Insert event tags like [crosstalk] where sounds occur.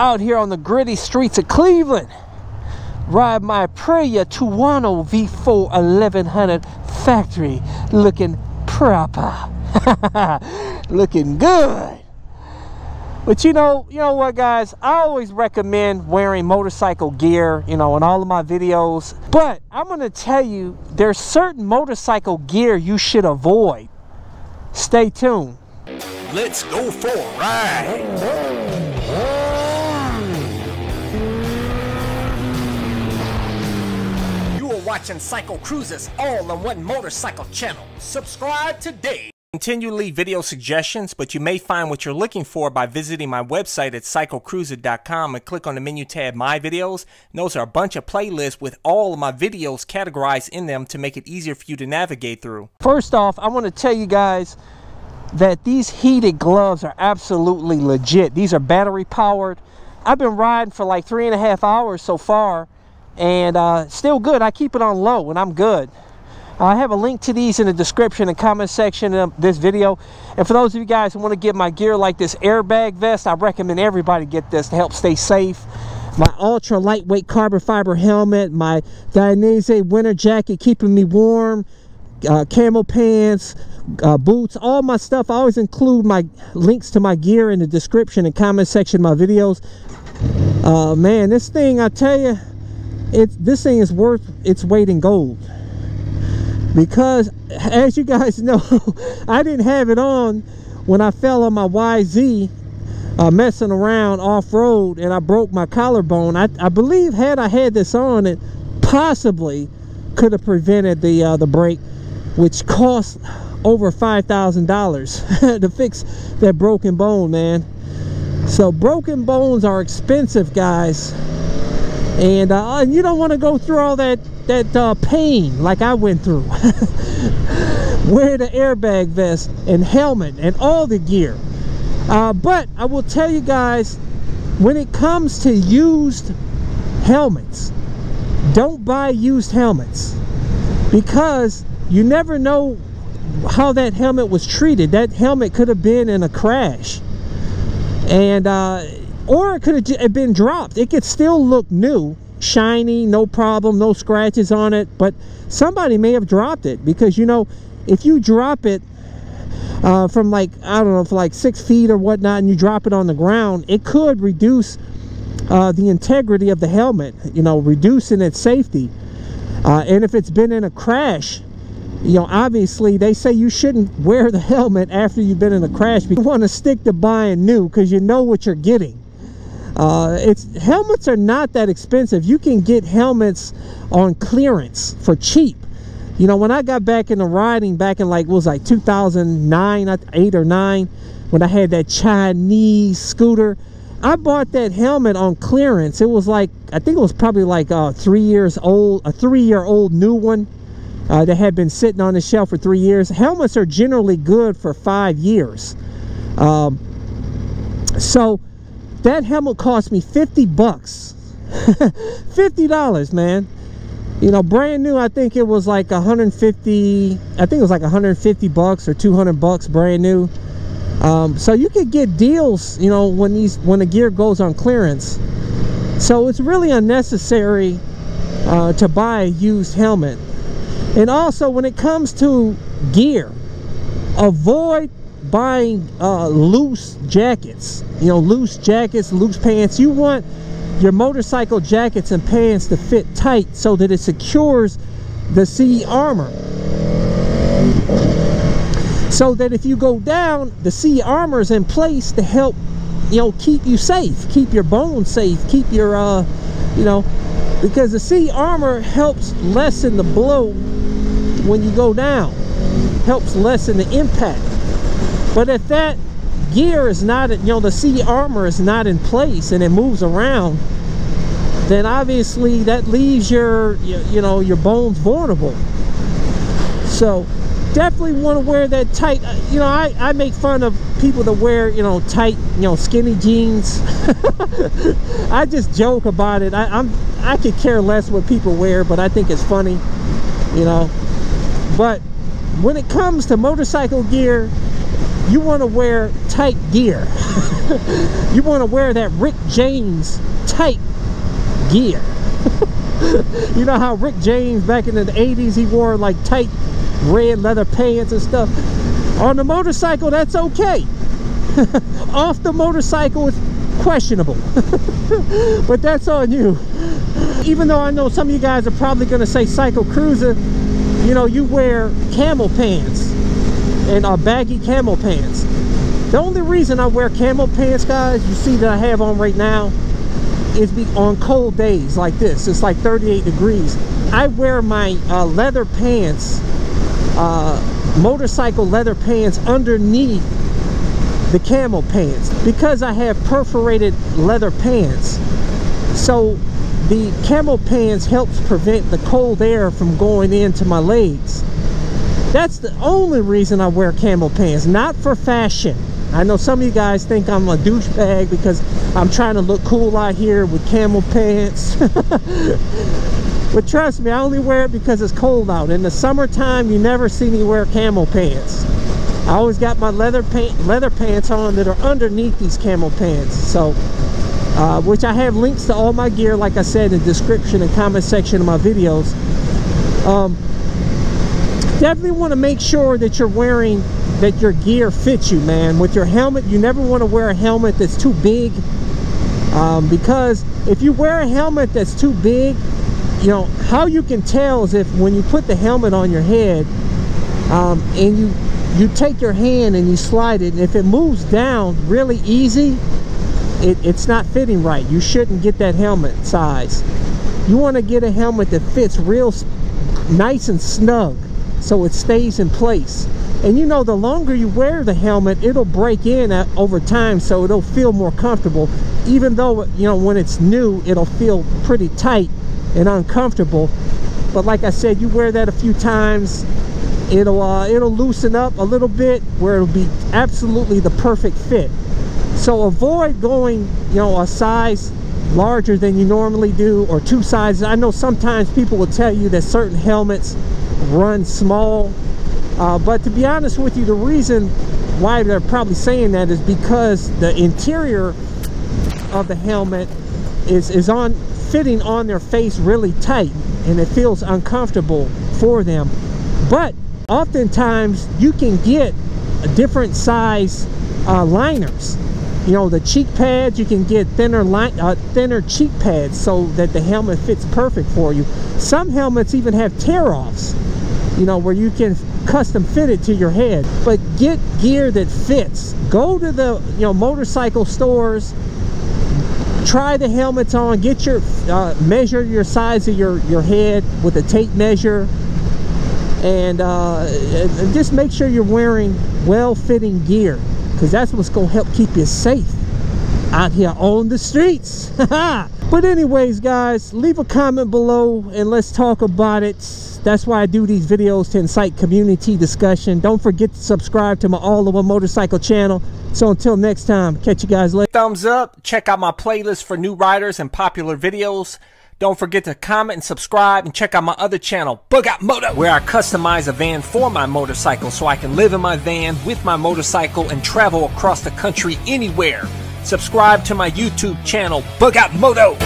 out here on the gritty streets of Cleveland. Ride my Aprilia Tuono V4 1100 factory looking proper. [laughs] looking good. But you know, you know what guys, I always recommend wearing motorcycle gear, you know, in all of my videos. But I'm gonna tell you, there's certain motorcycle gear you should avoid. Stay tuned. Let's go for a ride. Watching CycleCruza's all on one motorcycle channel. Subscribe today. Continue to leave video suggestions, but you may find what you're looking for by visiting my website at cyclecruza.com and click on the menu tab My Videos. And those are a bunch of playlists with all of my videos categorized in them to make it easier for you to navigate through. First off, I want to tell you guys that these heated gloves are absolutely legit. These are battery powered. I've been riding for like three and a half hours so far and uh, still good. I keep it on low and I'm good. I have a link to these in the description and comment section of this video. And for those of you guys who want to get my gear like this airbag vest, I recommend everybody get this to help stay safe. My ultra lightweight carbon fiber helmet, my Dainese winter jacket keeping me warm, uh, camo pants, uh, boots, all my stuff. I always include my links to my gear in the description and comment section of my videos. Uh, man, this thing, I tell you, it's this thing is worth its weight in gold. Because as you guys [laughs] know I didn't have it on when I fell on my YZ uh, messing around off-road and I broke my collarbone. I, I, believe had I had this on it possibly could have prevented the uh, the break which cost over five thousand dollars [laughs] to fix that broken bone man. So broken bones are expensive guys and uh, you don't want to go through all that that uh, pain like I went through. [laughs] Wear the airbag vest and helmet and all the gear. Uh, but I will tell you guys when it comes to used helmets don't buy used helmets. Because you never know how that helmet was treated. That helmet could have been in a crash. And uh, or it could have been dropped. It could still look new shiny no problem no scratches on it but somebody may have dropped it because you know if you drop it uh, from like I don't know like six feet or whatnot and you drop it on the ground it could reduce uh, the integrity of the helmet you know reducing its safety. Uh, and if it's been in a crash you know obviously they say you shouldn't wear the [laughs] helmet after you've been in a crash you want to stick to buying new because you know what you're getting uh, it's helmets are not that expensive. You can get helmets on clearance for cheap. You know when i got back into riding back in like was like 2009 8 or 9 when i had that chinese scooter i bought that helmet on clearance. It was like i think it was probably like uh, three years old a three year old new one uh, that had been sitting on the shelf for three years. Helmets are generally good for five years. Um, so that helmet cost me 50 bucks. [laughs] 50 dollars man. You know brand new i think it was like 150 i think it was like 150 bucks or 200 bucks brand new. Um, so you could get deals you know when these when the gear goes on clearance. So it's really unnecessary uh, to buy a used helmet. And also when it comes to gear avoid buying uh, loose jackets. You know loose jackets loose pants. You want your motorcycle jackets and pants to fit tight so that it secures the CE armor. So that if you go down the CE armor is in place to help you know keep you safe keep your bones safe keep your uh you know because the CE armor helps lessen the blow when you go down helps lessen the impact but if that gear is not, you know, the CE armor is not in place and it moves around, then obviously that leaves your, you, you know, your bones vulnerable. So definitely want to wear that tight, uh, you know, I, I make fun of people that wear, you know, tight, you know, skinny jeans. [laughs] I just joke about it. I, I'm, I could care less what people wear, but I think it's funny, you know. But when it comes to motorcycle gear, you want to wear tight gear. [laughs] you want to wear that Rick James tight gear. [laughs] you know how Rick James back in the 80s he wore like tight red leather pants and stuff. On the motorcycle, that's okay. [laughs] Off the motorcycle, it's questionable. but that's on you. Even though I know some of you guys are probably going to say CycleCruza, you know, you wear camo pants and uh, baggy camo pants. The only reason I wear camo pants, guys, you see that I have on right now, is be on cold days like this. It's like 38 degrees. I wear my uh, leather pants, uh, motorcycle leather pants underneath the camo pants because I have perforated leather pants. So the camo pants helps prevent the cold air from going into my legs. That's the only reason I wear camo pants, not for fashion. I know some of you guys think I'm a douchebag because I'm trying to look cool out here with camo pants. [laughs] but trust me, I only wear it because it's cold out. In the summertime, you never see me wear camo pants. I always got my leather pant, leather pants on that are underneath these camo pants. So, uh, which I have links to all my gear, like I said, in the description and comment section of my videos. Um, definitely want to make sure that you're wearing that your gear fits you man. With your helmet you never want to wear a helmet that's too big. Um, because if you wear a helmet that's too big you know how you can tell is if when you put the helmet on your head um, and you you take your hand and you slide it and if it moves down really easy it, it's not fitting right. You shouldn't get that helmet size. You want to get a helmet that fits real nice and snug so it stays in place. And you know the longer you wear the helmet it'll break in over time so it'll feel more comfortable. Even though you know when it's new it'll feel pretty tight and uncomfortable. But like I said you wear that a few times it'll uh, it'll loosen up a little bit where it'll be absolutely the perfect fit. So avoid going you know a size larger than you normally do or two sizes. I know sometimes people will tell you that certain helmets run small. Uh, but to be honest with you the reason why they're probably saying that is because the interior of the helmet is is on fitting on their face really tight and it feels uncomfortable for them. But oftentimes you can get a different size uh, liners. You know the cheek pads you can get thinner line uh, thinner cheek pads so that the helmet fits perfect for you. Some helmets even have tear offs you know where you can custom fit it to your head. But get gear that fits. Go to the you know motorcycle stores. Try the helmets on. Get your uh, measure your size of your your head with a tape measure. And, uh, just make sure you're wearing well-fitting gear because that's what's going to help keep you safe out here on the streets. [laughs] But anyways guys leave a comment below and let's talk about it that's why I do these videos to incite community discussion. Don't forget to subscribe to my All One Motorcycle channel. So until next time, catch you guys later. Thumbs up. Check out my playlist for new riders and popular videos. Don't forget to comment and subscribe and check out my other channel, Bug Out Moto, where I customize a van for my motorcycle so I can live in my van with my motorcycle and travel across the country anywhere. Subscribe to my YouTube channel, Bug Out Moto.